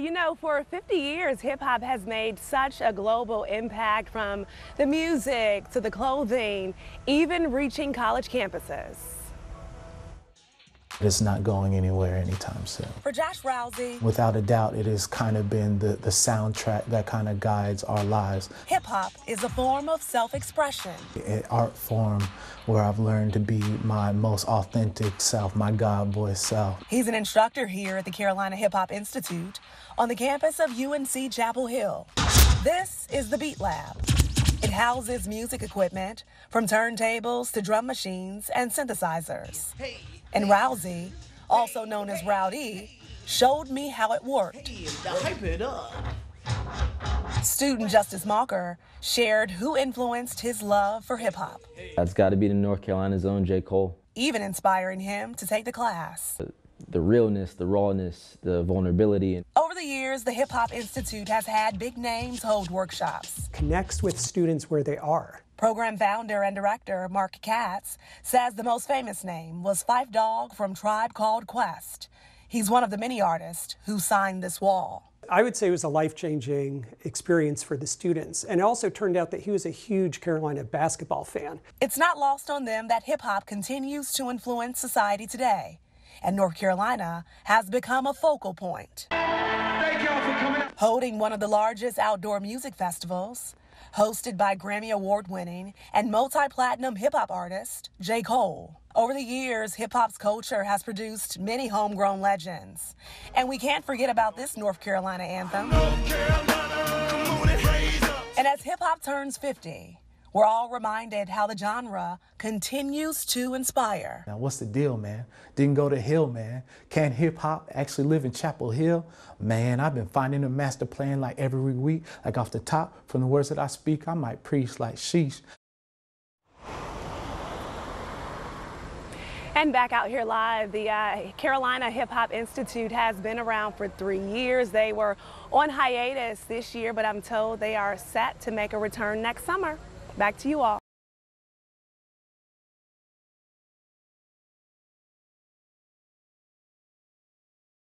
you know, for 50 years, hip hop has made such a global impact from the music to the clothing, even reaching college campuses. It's not going anywhere anytime soon. For Josh Rousey, Without a doubt, it has kind of been the, the soundtrack that kind of guides our lives. hip hop is a form of self expression. An art form where I've learned to be my most authentic self, my God boy self. He's an instructor here at the Carolina Hip Hop Institute on the campus of UNC Chapel Hill. This is the Beat Lab. It houses music equipment from turntables to drum machines and synthesizers. And Rousey, also known as Rowdy, showed me how it worked. Hype it up. Student Justice Mocker shared who influenced his love for hip hop, That's got to be the North Carolina's own J. Cole. even inspiring him to take the class. The realness, the rawness, the vulnerability. And Over the years, the Hip Hop Institute has had big names hold workshops. connects with students where they are. Program founder and director Mark Katz says the most famous name was Phife Dawg from Tribe Called Quest. He's one of the many artists who signed this wall. I would say it was a life changing experience for the students. And it also turned out that he was a huge Carolina basketball fan. It's not lost on them that hip hop continues to influence society today, and North Carolina has become a focal point. Holding one of the largest outdoor music festivals, hosted by Grammy Award winning and multi platinum hip hop artist J. Cole. Over the years, hip hop's culture has produced many homegrown legends. And we can't forget about this North Carolina anthem. And as hip hop turns 50, we're all reminded how the genre continues to inspire. Now, what's the deal, man? Didn't go to Hill, man. Can hip hop actually live in Chapel Hill? Man, I've been finding a master plan like every week, like off the top, from the words that I speak, I might preach like sheesh. And back out here live, the uh, Carolina Hip Hop Institute has been around for three years. They were on hiatus this year, but I'm told they are set to make a return next summer. Back to you all.